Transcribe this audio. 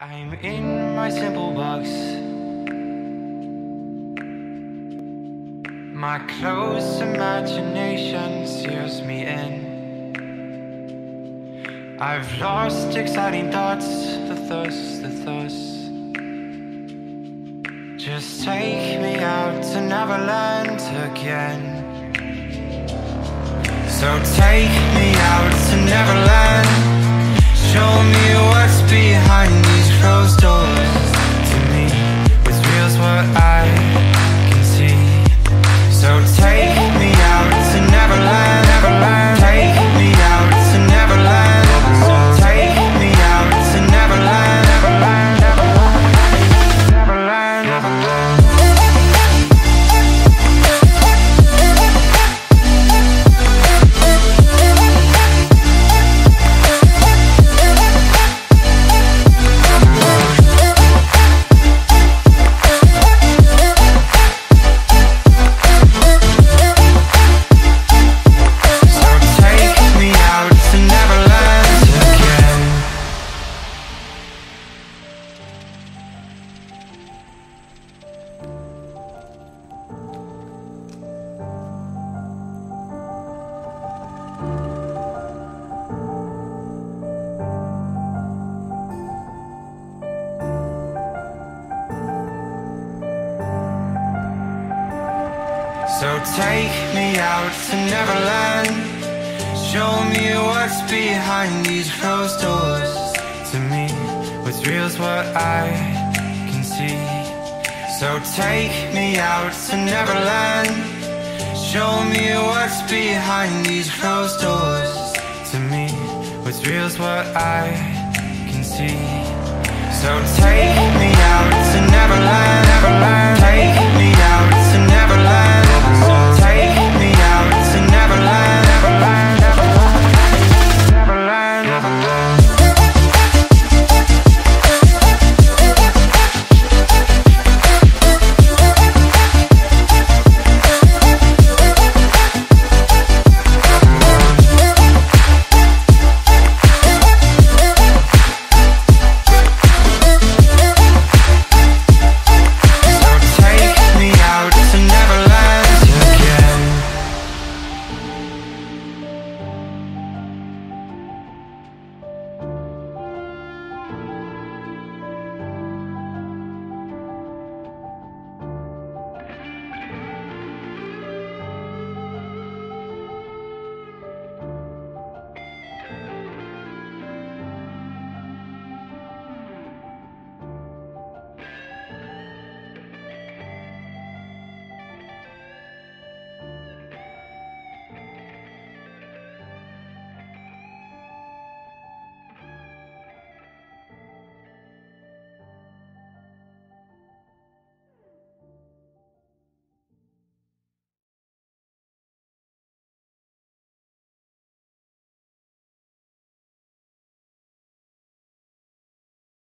I'm in my simple box. My close imagination steers me in. I've lost exciting thoughts, the thoughts, the thoughts. Just take me out to Neverland again. So take me out to So take me out to Neverland. Show me what's behind these closed doors. To me, what's real's what I can see. So take me out to Neverland. Show me what's behind these closed doors. To me, what's real's what I can see. So take me out to Neverland, Neverland.